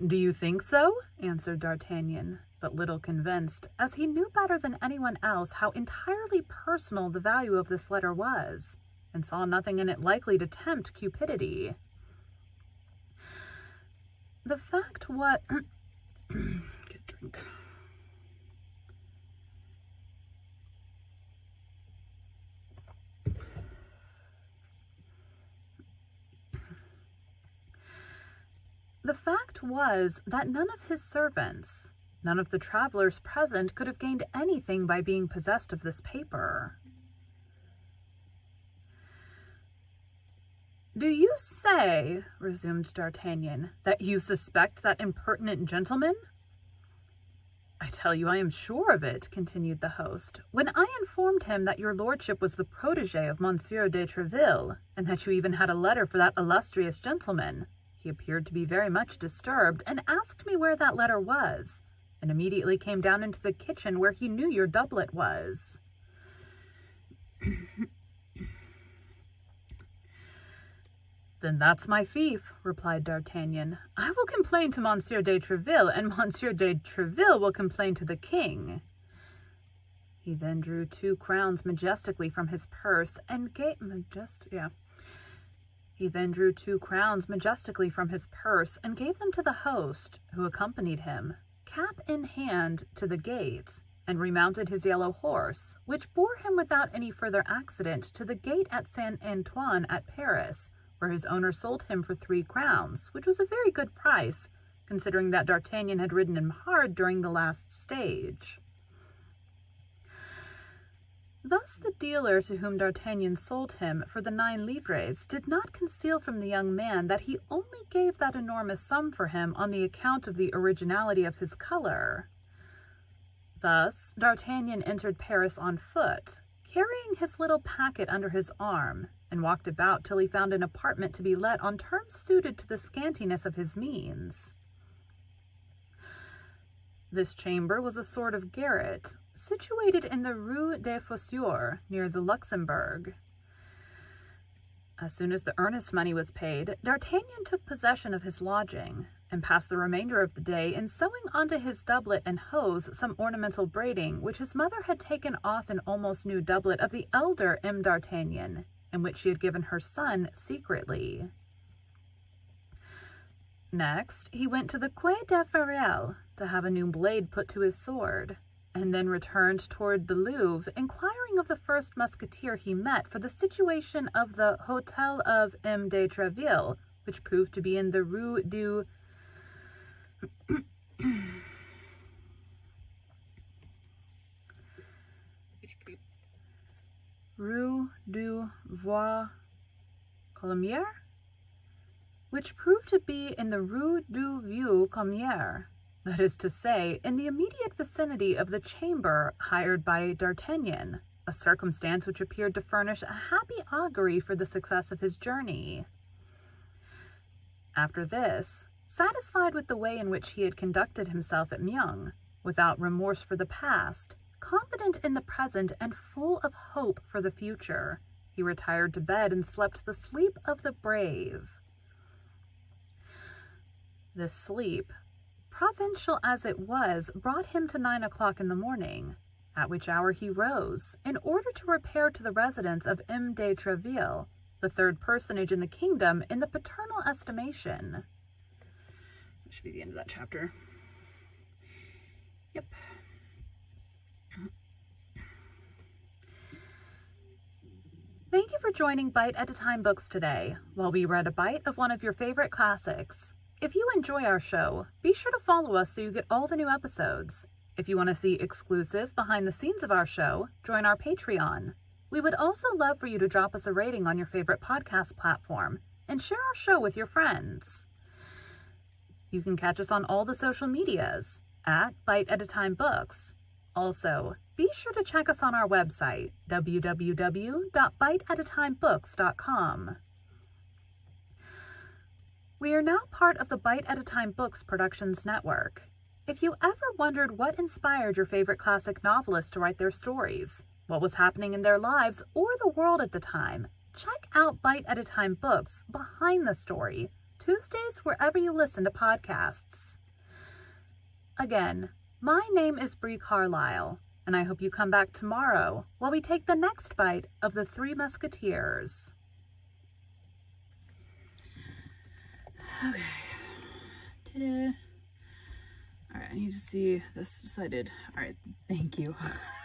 Do you think so? answered D'Artagnan, but little convinced, as he knew better than anyone else how entirely personal the value of this letter was, and saw nothing in it likely to tempt cupidity. The fact what... Drink. The fact was that none of his servants, none of the travelers present could have gained anything by being possessed of this paper. Do you say, resumed D'Artagnan, that you suspect that impertinent gentleman? I tell you I am sure of it, continued the host, when I informed him that your lordship was the protege of Monsieur de Treville, and that you even had a letter for that illustrious gentleman. He appeared to be very much disturbed and asked me where that letter was, and immediately came down into the kitchen where he knew your doublet was. Then that's my fief, replied D'Artagnan. I will complain to Monsieur de Treville, and Monsieur de Treville will complain to the king. He then drew two crowns majestically from his purse and gave majest yeah. He then drew two crowns majestically from his purse and gave them to the host, who accompanied him, cap in hand, to the gate, and remounted his yellow horse, which bore him without any further accident to the gate at Saint Antoine at Paris, where his owner sold him for three crowns, which was a very good price, considering that D'Artagnan had ridden him hard during the last stage. Thus the dealer to whom D'Artagnan sold him for the nine livres did not conceal from the young man that he only gave that enormous sum for him on the account of the originality of his color. Thus, D'Artagnan entered Paris on foot, carrying his little packet under his arm, and walked about till he found an apartment to be let on terms suited to the scantiness of his means. This chamber was a sort of garret, situated in the Rue des Fossoyeurs, near the Luxembourg. As soon as the earnest money was paid, D'Artagnan took possession of his lodging, and passed the remainder of the day in sewing onto his doublet and hose some ornamental braiding which his mother had taken off an almost new doublet of the elder M. D'Artagnan, and which she had given her son secretly. Next, he went to the Quai de Feriel to have a new blade put to his sword, and then returned toward the Louvre, inquiring of the first musketeer he met for the situation of the Hotel of M. de Treville, which proved to be in the Rue du Rue du Voie Colombier, which proved to be in the Rue du Vieux Colombier, that is to say, in the immediate vicinity of the chamber hired by D'Artagnan, a circumstance which appeared to furnish a happy augury for the success of his journey. After this, satisfied with the way in which he had conducted himself at Meung, without remorse for the past, confident in the present, and full of hope for the future, he retired to bed and slept the sleep of the brave. This sleep provincial as it was, brought him to nine o'clock in the morning, at which hour he rose, in order to repair to the residence of M. de Treville, the third personage in the kingdom in the paternal estimation. That should be the end of that chapter. Yep. Thank you for joining Bite at a Time Books today, while we read a bite of one of your favorite classics. If you enjoy our show, be sure to follow us so you get all the new episodes. If you want to see exclusive behind the scenes of our show, join our Patreon. We would also love for you to drop us a rating on your favorite podcast platform and share our show with your friends. You can catch us on all the social medias at Bite at a Time Books. Also, be sure to check us on our website, www.biteatatimebooks.com. We are now part of the Bite at a Time Books Productions Network. If you ever wondered what inspired your favorite classic novelists to write their stories, what was happening in their lives or the world at the time, check out Bite at a Time Books Behind the Story, Tuesdays wherever you listen to podcasts. Again, my name is Bree Carlisle, and I hope you come back tomorrow while we take the next bite of the Three Musketeers. Okay. Ta-da. All right, I need to see this decided. All right, thank you.